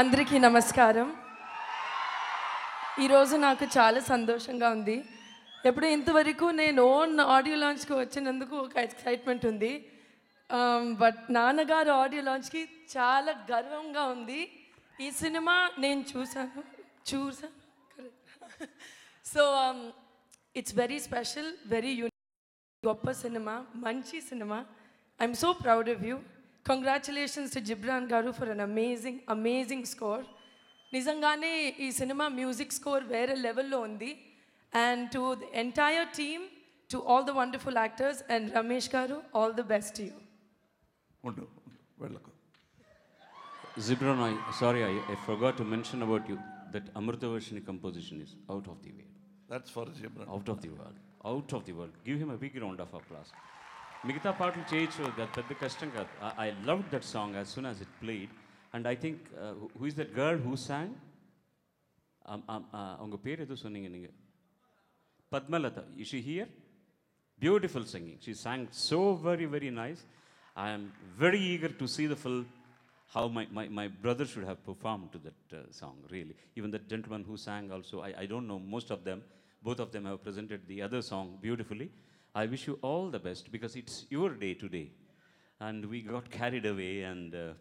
అందరికీ నమస్కారం. ఈరోజు నాకు చాలా సంతోషంగా ఉంది. ఎప్పుడు ఇంతవరకు నేను ఓన్ ఆడియో లాంచ్కి వచ్చినందుకు ఒక ఎక్సైట్మెంట్ ఉంది. బట్ నాన్నగారు ఆడియో లాంచ్కి చాలా గర్వంగా ఉంది. ఈ సినిమా నేను చూశాను. చూసాను so it's very special very unique గొప్ప సినిమా మంచి cinema. I'm so proud of you congratulations to Ghibran garu for an amazing amazing score నిజంగానే ఈ సినిమా మ్యూజిక్ స్కోర్ వేరే లెవెల్లో ఉంది and to the entire team to all the wonderful actors and Ramesh garu all the best you ఉండు ఉండు, వెళ్ళకు Zibran, I, sorry, I, I forgot to mention about you that Amritavarshini composition is out of the way. That's for Ghibran Out of the world. Out of the world. Give him a big round of applause. మిగతా పాటలు చేయొచ్చు అది పెద్ద కష్టం కాదు I love that song as soon as it played and I think who is that girl who sang அவங்க பேர் எதுவும் சொன்னீங்க நீங்கள் Padmalatha is she here beautiful singing. She sang so very, very nice. I am very eager to see the full, how my, my, my brother should have performed to that uh, song, really. Even that gentleman who sang also, I, I don't know most of them. Both of them have presented the other song beautifully. I wish you all the best because it's your day today. And we got carried away and uh,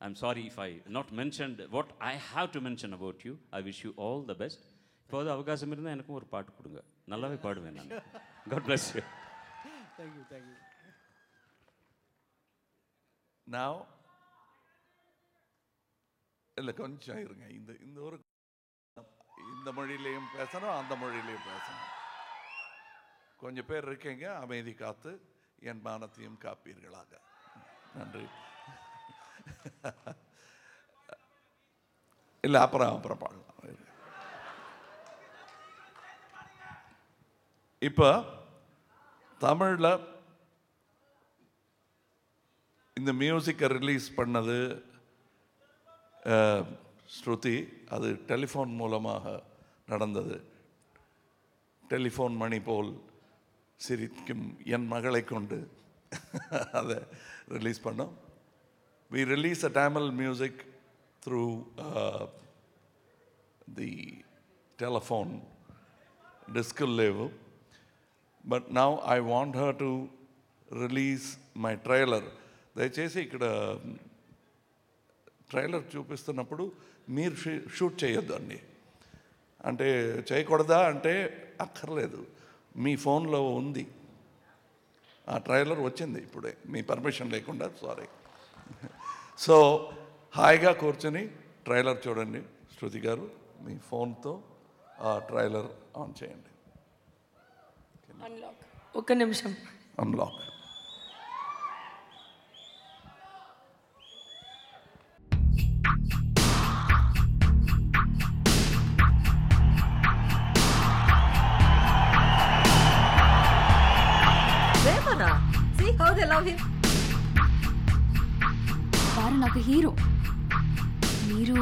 I'm sorry if I not mentioned what I have to mention about you. I wish you all the best. இப்போது அவகாசம் இருந்தால் எனக்கும் ஒரு பாட்டு கொடுங்க நல்லாவே பாடுவேன் நான் காட் bless you நான் இல்லை கொஞ்சம் இருங்க இந்த இந்த ஒரு இந்த மொழியிலையும் பேசணும் அந்த மொழியிலையும் பேசணும் கொஞ்சம் பேர் இருக்கீங்க அமைதி காத்து என் மானத்தையும் காப்பீர்களாக. நன்றி. இல்லை அப்புறம் அப்புறம் பாடலாம் இப்போ தமிழில் இந்த மியூசிக்கை ரிலீஸ் பண்ணது ஸ்ருதி அது டெலிஃபோன் மூலமாக நடந்தது. டெலிஃபோன் மணி போல் சிரிக்கும் என் மகளை கொண்டு அதை ரிலீஸ் பண்ணோம் we release a Tamil music through the telephone டிஸ்கில் లేవు but now I want her to release my trailer దయచేసి ఇక్కడ ట్రైలర్ చూపిస్తున్నప్పుడు మీరు షూ- షూట్ చేయొద్దు అండి అంటే చేయకూడదా అంటే అక్కర్లేదు మీ ఫోన్లో ఉంది. ఆ ట్రైలర్ వచ్చింది ఇప్పుడే. మీ పర్మిషన్ లేకుండా సారీ. సో హాయిగా కూర్చొని ట్రైలర్ చూడండి శృతి గారు. మీ ఫోన్తో ఆ ట్రైలర్ ఆన్ చేయండి. అన్లాక్ ఒక్క నిమిషం. అన్లాక్ రావే వారు నాకు హీరో మీరు